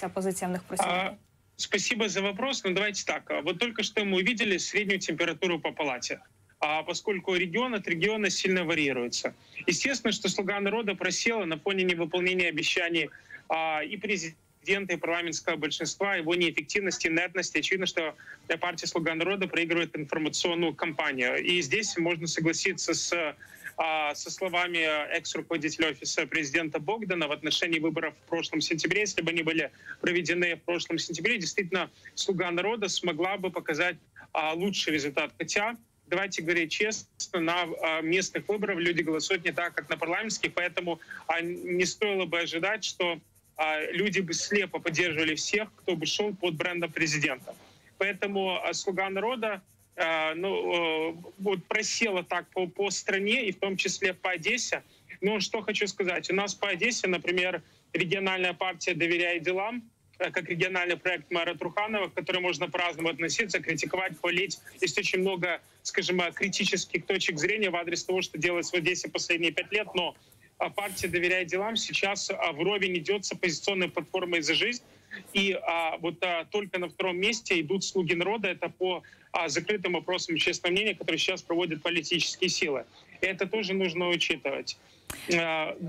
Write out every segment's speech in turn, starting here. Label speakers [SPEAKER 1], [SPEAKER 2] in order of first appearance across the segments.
[SPEAKER 1] ця позиція в них просідає?
[SPEAKER 2] Спасибо за вопрос. Но давайте так. Вот только что мы увидели среднюю температуру по палате. А поскольку регион от региона сильно варьируется. Естественно, что «Слуга народа» просела на фоне невыполнения обещаний а, и президента, и парламентского большинства, его неэффективности, инертности. Очевидно, что партия «Слуга народа» проигрывает информационную кампанию. И здесь можно согласиться с со словами экс-руководителя офиса президента Богдана в отношении выборов в прошлом сентябре, если бы они были проведены в прошлом сентябре, действительно, «Слуга народа» смогла бы показать лучший результат. Хотя давайте говорить честно, на местных выборах люди голосуют не так, как на парламентских, поэтому не стоило бы ожидать, что люди бы слепо поддерживали всех, кто бы шел под брендом президента. Поэтому «Слуга народа» ну, вот просела так по, по стране, и в том числе по Одессе. Но что хочу сказать. У нас по Одессе, например, региональная партия «Доверяй делам», как региональный проект мэра Труханова, к которому можно по-разному относиться, критиковать, хвалить. Есть очень много, скажем, критических точек зрения в адрес того, что делается в Одессе последние пять лет, но партия «Доверяй делам» сейчас вровень идет с оппозиционной платформой «За жизнь». И а, вот а, только на втором месте идут «Слуги народа». Это по а, закрытым опросам общественного мнения, которые сейчас проводят политические силы. И это тоже нужно учитывать.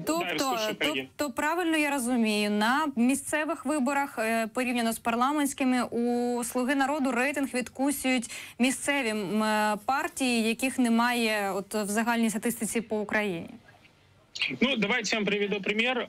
[SPEAKER 1] Тобто, тобто, правильно я розумію, на місцевих виборах е, порівняно з парламентськими у слуги народу рейтинг відкусюють місцеві е, партії, яких немає от в загальній статистиці по Україні.
[SPEAKER 2] Ну, давайте я вам приведу пример.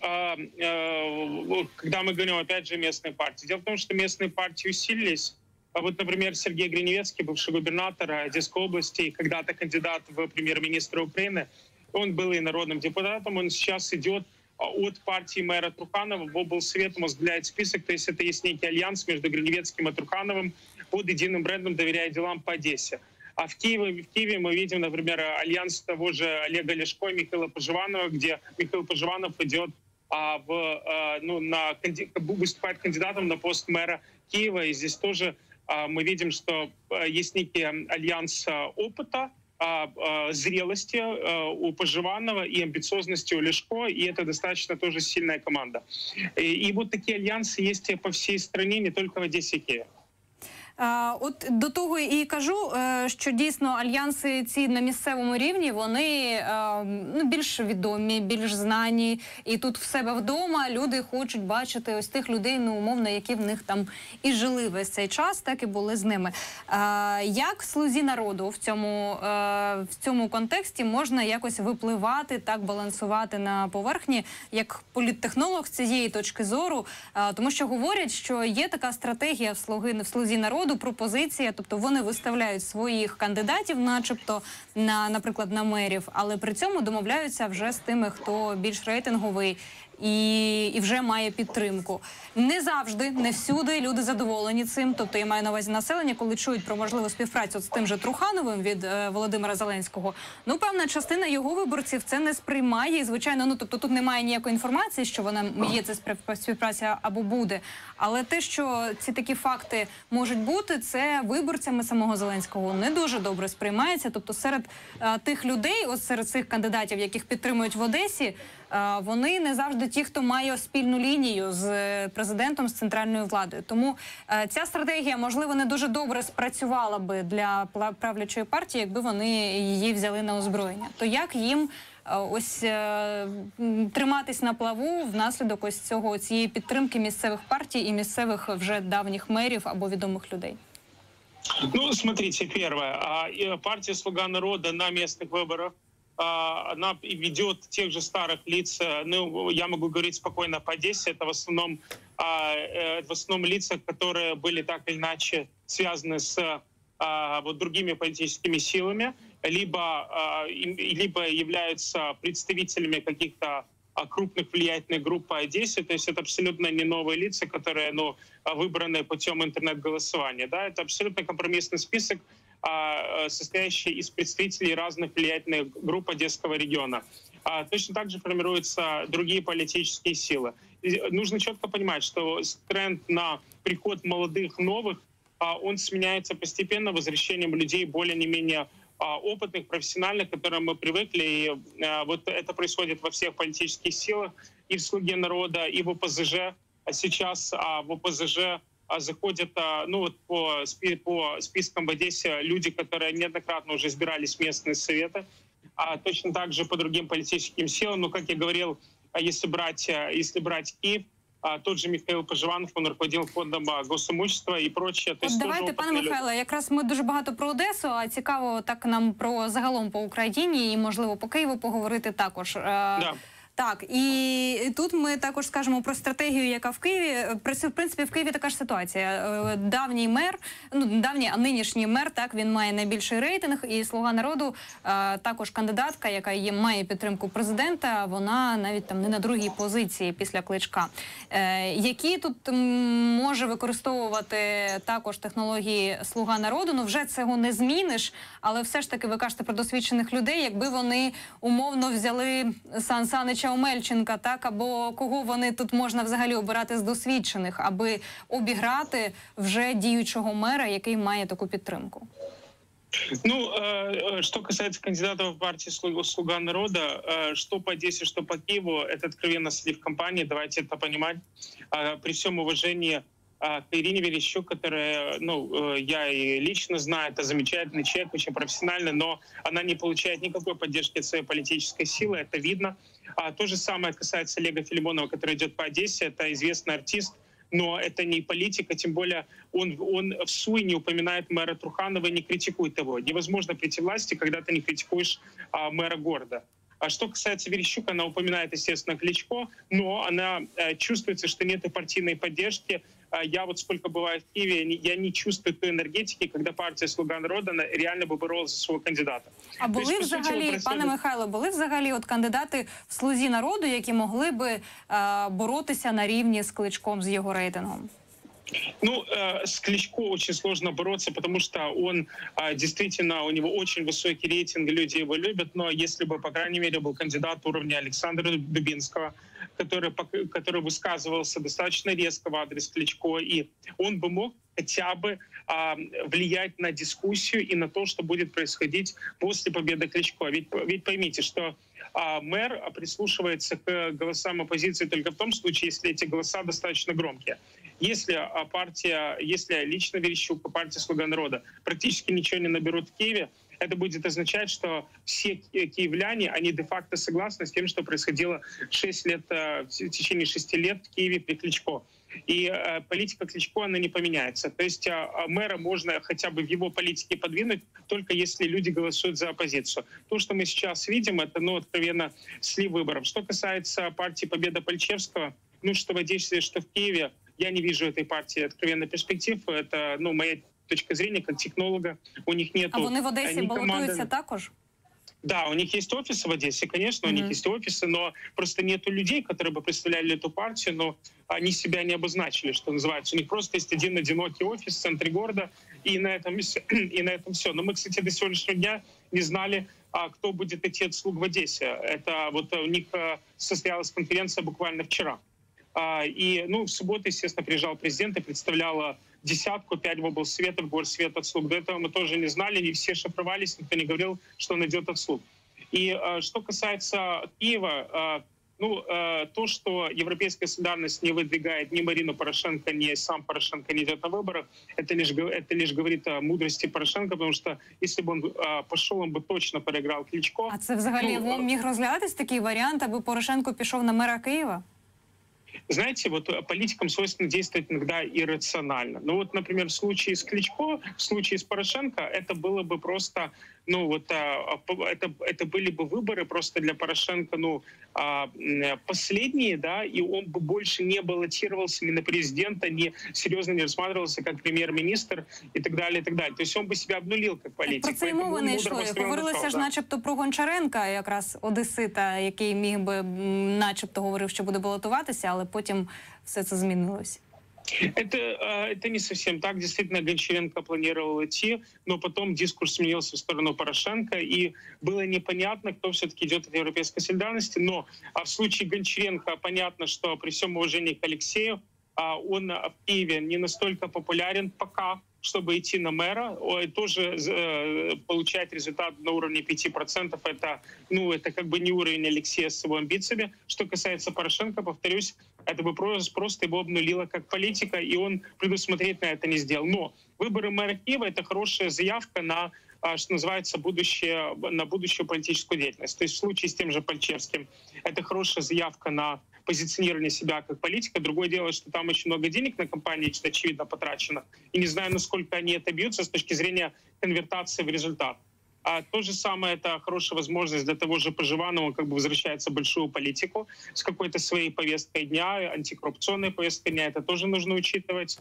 [SPEAKER 2] Когда мы говорим, опять же, местные партии. Дело в том, что местные партии усилились. А вот, например, Сергей Гриневецкий, бывший губернатор Одесской области, когда-то кандидат в премьер-министра Украины, он был и народным депутатом, он сейчас идет от партии мэра Труханова в облсовет, он возглавляет список, то есть это есть некий альянс между Гриневецким и Трухановым под единым брендом «Доверяя делам» по Одессе. А в Киеве, в Киеве мы видим, например, альянс того же Олега Ляшко и Михаила Поживанова, где Михаил Поживанов идет а, в, а, ну, на, выступает кандидатом на пост мэра Киева. И здесь тоже а, мы видим, что а, есть некий альянс а, опыта, зрелости у Поживанного и амбициозности у Лешко, и это достаточно тоже сильная команда. И, и вот такие альянсы есть по всей стране, не только в Одессе и Киеве.
[SPEAKER 1] От до того і кажу, е, що дійсно альянси ці на місцевому рівні вони е, ну, більш відомі, більш знані. І тут в себе вдома люди хочуть бачити ось тих людей, ну умовно, які в них там і жили весь цей час, так і були з ними. Як слузі народу в цьому е, в цьому контексті можна якось випливати, так балансувати на поверхні, як політтехнолог з цієї точки зору, тому що говорять, що є така стратегія в слуги в слузі народу народу пропозиція, тобто вони виставляють своїх кандидатів, начебто на, наприклад, на мерів, але при цьому домовляються вже з тими, хто більш рейтинговий І і вже має підтримку. Не завжди, не всюди люди задоволені цим. Тобто я маю на увазі населення, коли чують про можливу співпрацю з тим же Трухановим від е, Володимира Зеленського. Ну певна частина його виборців це не сприймає. І, звичайно, ну тобто тут немає ніякої інформації, що вона є це співпраця або буде. Але те, що ці такі факти можуть бути, це виборцями самого Зеленського не дуже добре сприймається. Тобто, серед е, тих людей, ось серед цих кандидатів, яких підтримують в Одесі, вони не завжди ті, хто має спільну лінію з е, президентом з центральною владою. Тому е, ця стратегія можливо не дуже добре спрацювала би для правлячої партії, якби вони її взяли на озброєння. То як їм е, ось триматись на плаву внаслідок ось цього цієї підтримки місцевих партій і місцевих вже давніх мерів або відомих людей?
[SPEAKER 2] Ну, смотрите, первое. Партия «Слуга народа» на местных выборах она ведет тех же старых лиц, э, ну, я могу говорить спокойно по Одессе, это в основном, э, в основном лица, которые были так или иначе связаны с вот другими политическими силами, либо, либо являются представителями каких-то крупных влиятельных групп по Одессе, то есть это абсолютно не новые лица, которые ну, выбраны путем интернет-голосования. Да? Это абсолютно компромиссный список, Э, состоящий из представителей разных влиятельных групп Одесского региона. Точно так же формируются другие политические силы. И нужно четко понимать, что тренд на приход молодых, новых, он сменяется постепенно возвращением людей более не менее опытных, профессиональных, к которым мы привыкли. И вот это происходит во всех политических силах, и в «Слуге народа», и в ОПЗЖ, сейчас а, в ОПЗЖ а, заходят а, ну, вот по, по спискам в Одессе люди, которые неоднократно уже избирались в местные советы, а точно так же по другим политическим силам. Но, как я говорил, а если брать, если брать Киев, тот же Михайло Поживанов, він руководив фондом госімущества і прочее.
[SPEAKER 1] От давайте, пане Михайле, якраз ми дуже багато про Одесу. А цікаво так нам про загалом по Україні і можливо по Києву поговорити також. Да. Так, і тут ми також скажемо про стратегію, яка в Києві в принципі в Києві така ж ситуація. Е, давній мер, ну давній, а нинішній мер, так він має найбільший рейтинг. І слуга народу е, також кандидатка, яка є має підтримку президента. Вона навіть там не на другій позиції після кличка. Е, які тут може використовувати також технології слуга народу? Ну вже цього не зміниш, але все ж таки ви кажете про досвідчених людей, якби вони умовно взяли Сан Санич Івановича Омельченка, так або кого вони тут можна взагалі обирати з досвідчених, аби обіграти вже діючого мера, який має таку підтримку.
[SPEAKER 2] Ну, э, что касается кандидатов в партии «Слуга народа», э, что по Одессе, что по Киеву, это откровенно слив компании, давайте это понимать. При всем уважении к Ирине Верещук, которая, ну, э, я и лично знаю, это замечательный человек, очень профессиональный, но она не получает никакой поддержки от своей политической силы, это видно. А то же самое касается Олега Филимонова, который идет по Одессе. Это известный артист, но это не политика, тем более он, он в СУИ не упоминает мэра Труханова и не критикует его. Невозможно прийти власти, когда ты не критикуешь а, мэра города. А что касается Верещук, она упоминает, естественно, Кличко, но она э, чувствуется, что нет и партийной поддержки. А я вот сколько бываю в Киеве, я не чувствую той энергетики, когда партия «Слуга народа» реально бы боролась за свого кандидата.
[SPEAKER 1] А були есть, взагалі, суті, пане Михайло, були взагалі от кандидати в «Слузі народу», які могли би е, боротися на рівні з Кличком, з його рейтингом?
[SPEAKER 2] Ну, э, с Кличко очень сложно бороться, потому что он э, действительно, у него очень высокий рейтинг, люди его любят, но если бы, по крайней мере, был кандидат уровня Александра Дубинского, который, который высказывался достаточно резко в адрес Кличко, и он бы мог хотя бы а, влиять на дискуссию и на то, что будет происходить после победы Кличко. Ведь, ведь поймите, что а, мэр прислушивается к голосам оппозиции только в том случае, если эти голоса достаточно громкие. Если а, партия, если лично Верещук и партия «Слуга народа» практически ничего не наберут в Киеве, это будет означать, что все киевляне, они де-факто согласны с тем, что происходило 6 лет, э, в течение 6 лет в Киеве при Кличко. И э, политика Кличко, она не поменяется. То есть э, мэра можно хотя бы в его политике подвинуть, только если люди голосуют за оппозицию. То, что мы сейчас видим, это, ну, откровенно, слив выборов. Что касается партии Победа Пальчевского, ну, что в Одессе, что в Киеве, я не вижу этой партии откровенно перспектив. Это, ну, моя точка зрения, как технолога. У них нет...
[SPEAKER 1] А вони в Одесі балотуються також?
[SPEAKER 2] Да, у них есть офисы в Одессе, конечно, mm-hmm. у них есть офисы, но просто нету людей, которые бы представляли эту партию, но они себя не обозначили, что называется. У них просто есть один одинокий офис в центре города, и на этом, и на этом все. Но мы, кстати, до сегодняшнего дня не знали, а кто будет идти от слуг в Одессе. Это вот у них э, состоялась конференция буквально вчера. А, и, ну, в субботу, естественно, приезжал президент и представляла десятку, пять в облсветов, горсвет от слуг. До этого мы тоже не знали, не все шифровались, никто не говорил, что он идет от слуг. И э, что касается Киева, э, ну, э, то, что европейская солидарность не выдвигает ни Марину Порошенко, ни сам Порошенко не идет на выборы, это лишь, это лишь говорит о мудрости Порошенко, потому что если бы он э, пошел, он бы точно проиграл Кличко.
[SPEAKER 1] А це взагалі ну, міг розглядатись такий варіант, аби Порошенко пішов на мера Києва?
[SPEAKER 2] Знаете, вот э, политикам свойственно действовать иногда иррационально. Ну вот, например, в случае с Кличко, в случае с Порошенко, это было бы просто ну вот а, это, это были бы выборы просто для Порошенко, ну, а, последние, да, и он бы больше не баллотировался ни на президента, ни серьезно не рассматривался как прем'єр-міністр і так далі. і так далі. Тобто він би себе обнулив як політик.
[SPEAKER 1] Про це й мова не йшло. Говорилося ж, начебто, про Гончаренка, якраз Одесита, який міг би, начебто, говорив, що буде балотуватися, але потім все це змінилось.
[SPEAKER 2] Это, это не совсем так. Действительно, Гончаренко планировал идти, но потом дискурс сменился в сторону Порошенко, и было непонятно, кто все-таки идет от европейской солидарности. Но а в случае Гончаренко понятно, что при всем уважении к Алексею, он в Киеве не настолько популярен пока, чтобы идти на мэра, тоже э, получать результат на уровне 5%. Это, ну, это как бы не уровень Алексея с его амбициями. Что касается Порошенко, повторюсь, это бы просто, просто его обнулило как политика, и он предусмотрительно это не сделал. Но выборы мэра Киева — это хорошая заявка на а, что называется, будущее, на будущую политическую деятельность. То есть в случае с тем же Пальчевским это хорошая заявка на позиционирование себя как политика. Другое дело, что там очень много денег на компании, очевидно, потрачено. И не знаю, насколько они это бьются с точки зрения конвертации в результат. А то же самое это хорошая возможность для того же Поживанова как бы возвращается в большую политику с какой-то своей повесткой дня, антикоррупционной повесткой дня. Это тоже нужно учитывать.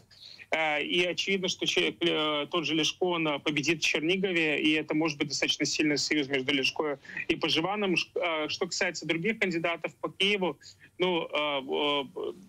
[SPEAKER 2] Э, и очевидно, что э, тот же Лешко он победит в Чернигове, и это может быть достаточно сильный союз между Лешко и Поживаном. Э, что касается других кандидатов по Киеву, ну,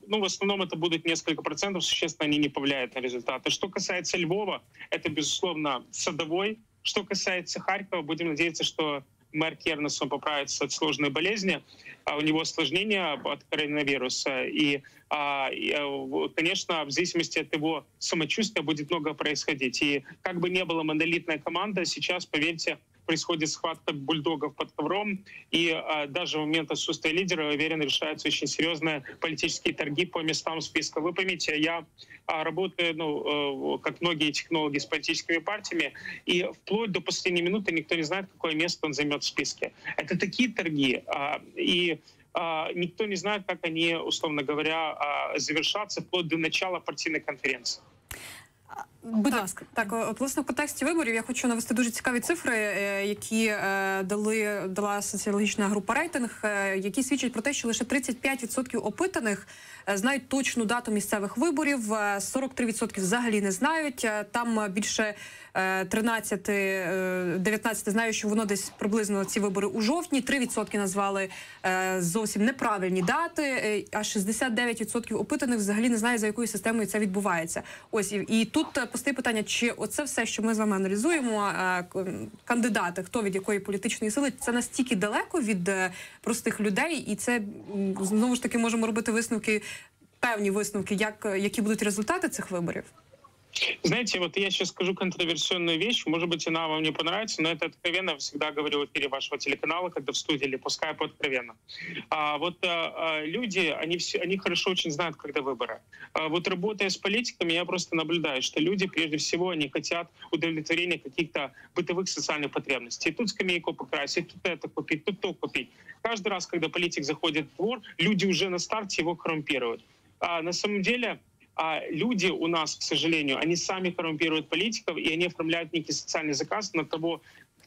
[SPEAKER 2] ну, в основном это будут несколько процентов, существенно они не повлияют на результаты. Что касается Львова, это, безусловно, садовой что касается Харькова, будем надеяться, что мэр он поправится от сложной болезни, а у него осложнения от коронавируса. И, а, э, конечно, в зависимости от его самочувствия будет много происходить. И как бы не была монолитная команда, сейчас, поверьте, происходит схватка бульдогов под ковром, и а, даже в момент отсутствия лидера, уверен, решаются очень серьезные политические торги по местам списка. Вы поймите, я а, работаю, ну, э, как многие технологи, с политическими партиями, и вплоть до последней минуты никто не знает, какое место он займет в списке. Это такие торги, а, и никто не знает, как они, условно говоря, завершатся вплоть до начала партийной конференции.
[SPEAKER 3] Будь так, ласка, так от власне в контексті виборів я хочу навести дуже цікаві цифри, е, які е, дали дала соціологічна група рейтинг, е, які свідчать про те, що лише 35% опитаних знають точну дату місцевих виборів. 43% взагалі не знають. Там більше 13, 19 знають, що воно десь приблизно ці вибори у жовтні. 3% назвали зовсім неправильні дати. А 69% опитаних взагалі не знають, за якою системою це відбувається. Ось і тут постає питання: чи оце все, що ми з вами аналізуємо, кандидати, хто від якої політичної сили, це настільки далеко від простих людей, і це знову ж таки можемо робити висновки, певні висновки, як які будуть результати цих виборів.
[SPEAKER 2] Знаете, вот я сейчас скажу контроверсионную вещь, может быть, она вам не понравится, но это откровенно всегда говорю в эфире вашего телеканала, когда в студии или пускай по откровенно. А, вот а, люди, они, все, они хорошо очень знают, когда выборы. А, вот работая с политиками, я просто наблюдаю, что люди, прежде всего, они хотят удовлетворения каких-то бытовых социальных потребностей. Тут скамейку покрасить, тут это купить, тут то купить. Каждый раз, когда политик заходит в двор, люди уже на старте его коррумпируют. А на самом деле а люди у нас, к сожалению, они сами коррумпируют политиков, и они оформляют некий социальный заказ на того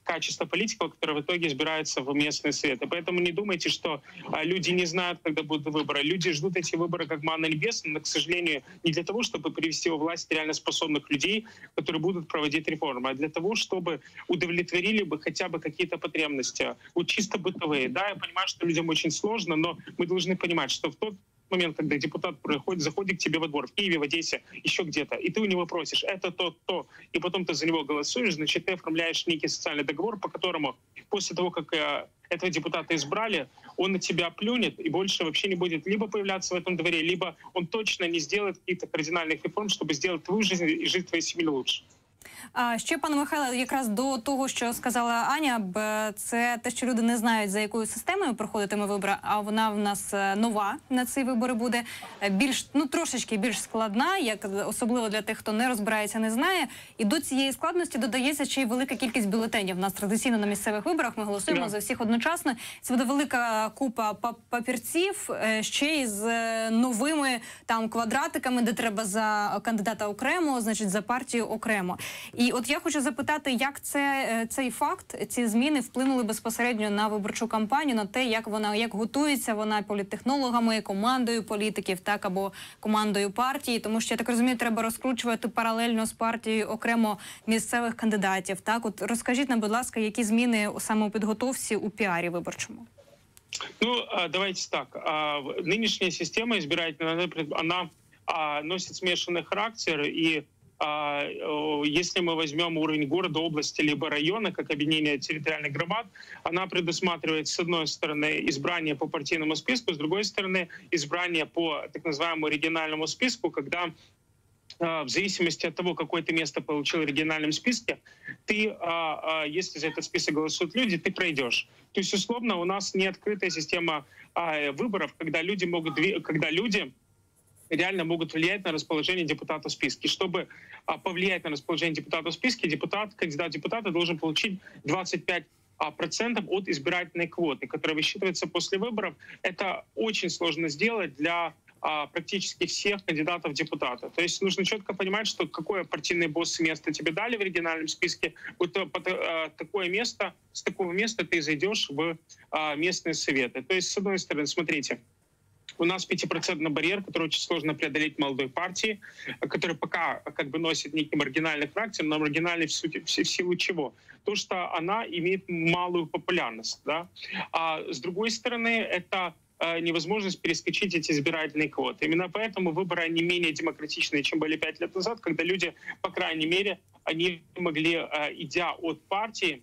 [SPEAKER 2] качество политиков, которые в итоге избираются в местные советы. Поэтому не думайте, что а, люди не знают, когда будут выборы. Люди ждут эти выборы как манна небесная, но, к сожалению, не для того, чтобы привести во власть реально способных людей, которые будут проводить реформы, а для того, чтобы удовлетворили бы хотя бы какие-то потребности, вот чисто бытовые. Да, я понимаю, что людям очень сложно, но мы должны понимать, что в тот момент, когда депутат проходит, заходит к тебе во двор в Киеве, в Одессе, еще где-то, и ты у него просишь это то, то, и потом ты за него голосуешь, значит, ты оформляешь некий социальный договор, по которому после того, как э, этого депутата избрали, он на тебя плюнет и больше вообще не будет либо появляться в этом дворе, либо он точно не сделает каких-то кардинальных реформ, чтобы сделать твою жизнь и жизнь твоей семьи лучше.
[SPEAKER 1] А ще пане Михайле, якраз до того, що сказала Аня, це те, що люди не знають за якою системою проходитиме вибори. А вона в нас е, нова на ці вибори буде е, більш ну трошечки більш складна, як особливо для тих, хто не розбирається, не знає. І до цієї складності додається ще й велика кількість бюлетенів. У Нас традиційно на місцевих виборах ми голосуємо yeah. за всіх одночасно. Це буде велика купа папірців е, ще й з новими там квадратиками, де треба за кандидата окремо, значить за партію окремо. І от я хочу запитати, як це е, цей факт, ці зміни вплинули безпосередньо на виборчу кампанію, на те, як вона як готується вона політтехнологами, командою політиків, так або командою партії, тому що я так розумію, треба розкручувати паралельно з партією окремо місцевих кандидатів. Так, от розкажіть нам, будь ласка, які зміни у підготовці у піарі виборчому.
[SPEAKER 2] Ну, давайте так. Нынешняя система избирательная, она носит смешанный характер, а, если мы возьмем уровень города, области либо района, как объединение территориальных громад, она предусматривает, с одной стороны, избрание по партийному списку, с другой стороны, избрание по так называемому региональному списку, когда а, в зависимости от того, какое ты место получил в региональном списке, ты, а, а, если за этот список голосуют люди, ты пройдешь. То есть, условно, у нас не открытая система выборов, когда люди могут, когда люди реально могут влиять на расположение депутата в списке. Чтобы повлиять на расположение депутата в списке, депутат, кандидат депутата должен получить 25 процентов от избирательной квоты, которая высчитывается после выборов. Это очень сложно сделать для а, практически всех кандидатов в депутаты. То есть нужно четко понимать, что какое партийное босс место тебе дали в региональном списке, вот э, э, такое место, с такого места ты зайдешь в а, местные советы. То есть, с одной стороны, смотрите, у нас пятипроцентный барьер, который очень сложно преодолеть молодой партии, который пока как бы носит некий маргинальный характер, но маргинальный в, сути, в силу чего? То, что она имеет малую популярность. Да? А с другой стороны, это Э, невозможность перескочить эти избирательные квоты. Именно поэтому выборы не менее демократичные, чем были пять лет назад, когда люди, по крайней мере, они могли, э, идя от партии,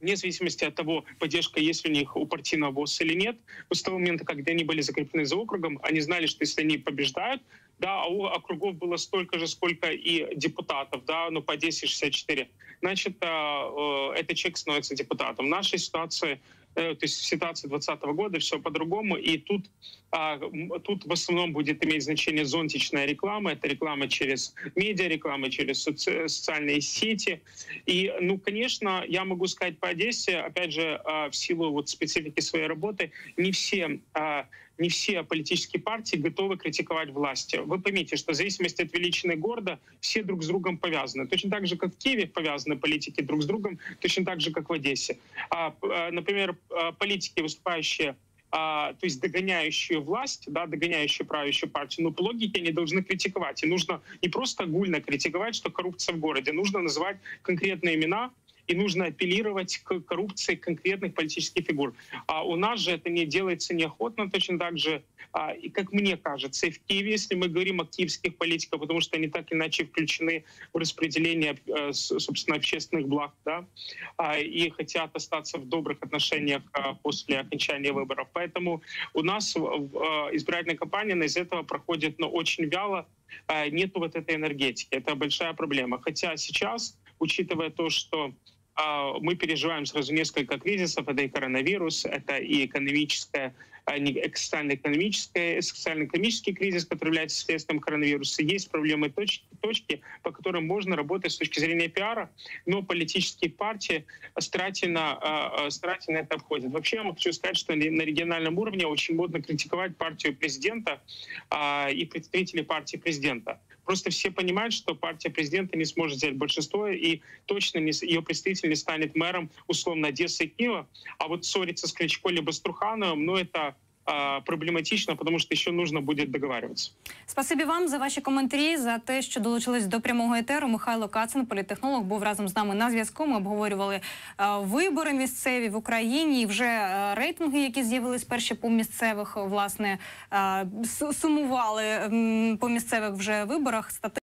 [SPEAKER 2] вне зависимости от того, поддержка есть у них у партийного босса или нет, с того момента, когда они были закреплены за округом, они знали, что если они побеждают, да, а у округов было столько же, сколько и депутатов, да, ну по 10-64, значит, э, этот человек становится депутатом. В нашей ситуации Э, то есть в ситуации 2020 года все по-другому, и тут, а, тут в основном будет иметь значение зонтичная реклама, это реклама через медиа, реклама через соци социальные сети, и, ну, конечно, я могу сказать по Одессе, опять же, а, в силу вот специфики своей работы, не все а, не все политические партии готовы критиковать власти. Вы поймите, что в зависимости от величины города все друг с другом повязаны. Точно так же, как в Киеве повязаны политики друг с другом, точно так же, как в Одессе. А, а например, а, политики, выступающие а, то есть догоняющие власть, да, догоняющие правящую партию, но по логике они должны критиковать. И нужно не просто огульно критиковать, что коррупция в городе, нужно называть конкретные имена, и нужно апеллировать к коррупции конкретных политических фигур. А у нас же это не делается неохотно, точно так же, а, и как мне кажется, и в Киеве, если мы говорим о киевских политиках, потому что они так иначе включены в распределение, э, собственно, общественных благ, да, а, и хотят остаться в добрых отношениях а, после окончания выборов. Поэтому у нас избирательная кампания из этого проходит но очень вяло, нет вот этой энергетики. Это большая проблема. Хотя сейчас, учитывая то, что а, мы переживаем сразу несколько кризисов. Это и коронавирус, это и экономическая социально-экономический, социально-экономический кризис, который является следствием коронавируса. Есть проблемы точки, точки, по которым можно работать с точки зрения пиара, но политические партии старательно, а, а, старательно это обходят. Вообще я хочу сказать, что на региональном уровне очень модно критиковать партию президента и представителей партии президента. Просто все понимают, что партия президента не сможет взять большинство, и точно не, ее представитель не станет мэром, условно, Одессы и Киева. А вот ссориться с Кличко либо с Трухановым, ну, это проблематично, тому що ще нужно буде договарюватися.
[SPEAKER 1] Спасибі вам за ваші коментарі, за те, що долучились до прямого етеру. Михайло Кацин, політехнолог, був разом з нами на зв'язку. Ми обговорювали е, вибори місцеві в Україні. і Вже е, рейтинги, які з'явились перші по місцевих, власне е, сумували по місцевих вже виборах.